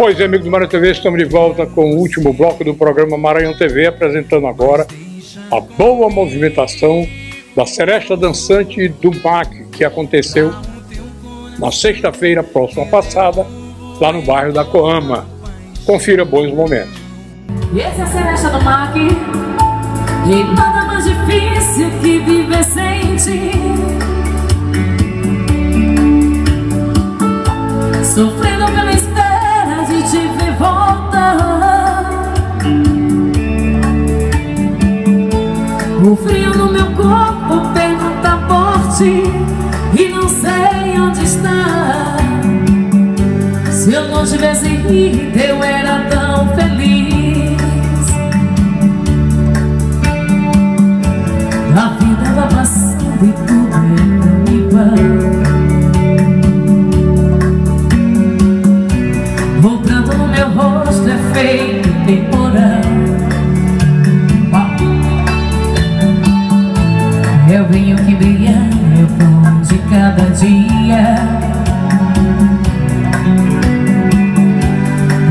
Pois é, amigos do Maranhão TV, estamos de volta com o último bloco do programa Maranhão TV, apresentando agora a boa movimentação da Seresta Dançante do MAC, que aconteceu na sexta-feira próxima passada, lá no bairro da Coama. Confira bons momentos. E esse é a Seresta do MAC, e nada mais difícil que viver sem ti. Sofrendo corpo pergunta por ti E não sei onde está. Se eu não tivesse ido eu era tão feliz. A vida vai passando e tudo é igual. O pranto no meu rosto é feito temporal cada dia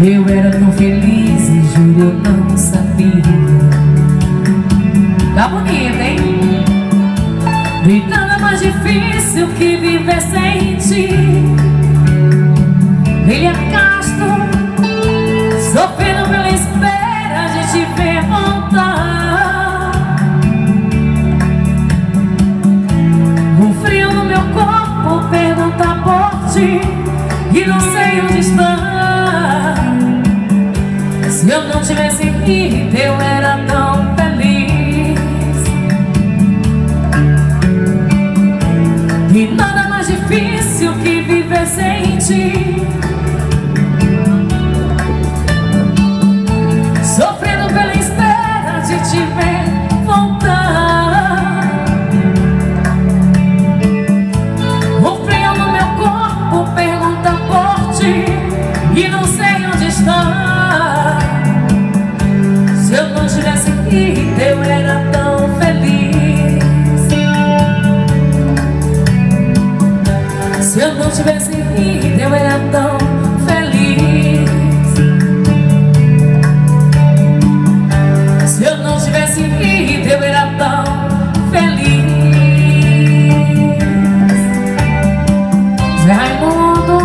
Eu era tão feliz e juro não sabia Tá bonito, hein? E nada mais difícil que eu não tivesse ido eu era tão feliz. E nada mais difícil que viver sem ti Raimundo.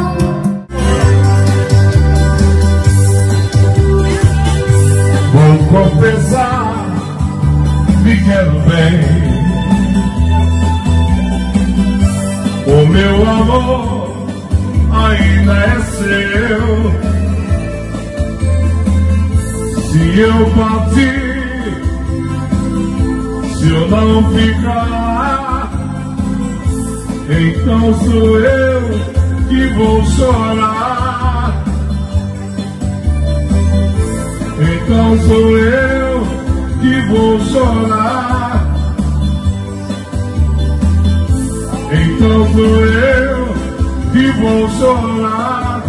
Vou confessar, me quero bem. O meu amor ainda é seu. Se eu partir, se eu não ficar, então sou eu que vou chorar. Então sou eu que vou chorar. Então sou eu que vou chorar.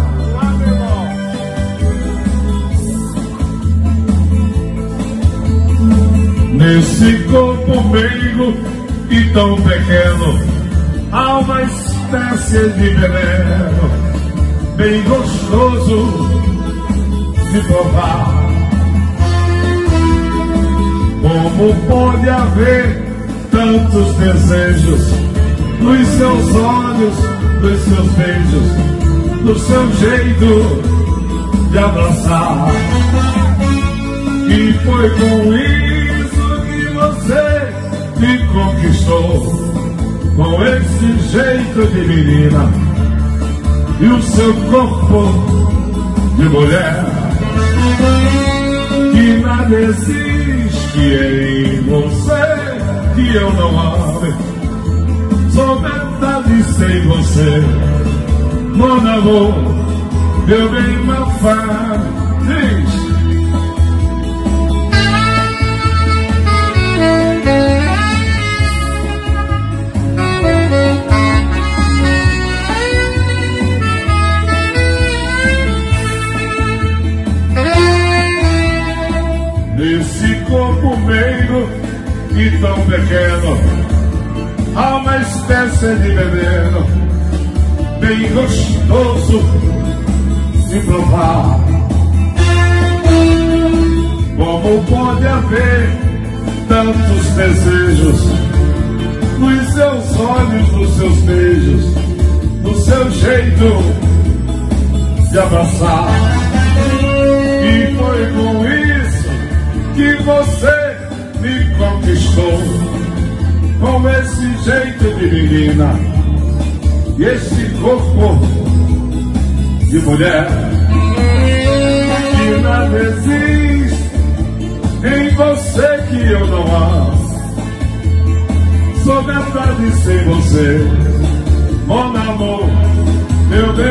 Nesse corpo meigo e tão pequeno, há uma espécie de veneno, bem gostoso de provar. Como pode haver tantos desejos nos seus olhos, nos seus beijos, no seu jeito de abraçar? E foi com isso que você me conquistou, com esse jeito de menina e o seu corpo de mulher. Que nada existe em você que eu não ame, somente sem você. Mon amour, meu bem, ma femme, diz. Corpo meio e tão pequeno, há uma espécie de veneno bem gostoso de provar. Como pode haver tantos desejos nos seus olhos, nos seus beijos, no seu jeito de abraçar? Você me conquistou, com esse jeito de menina e esse corpo de mulher que nada existe em você que eu não amo. Sou metade sem você, mon amor, meu bem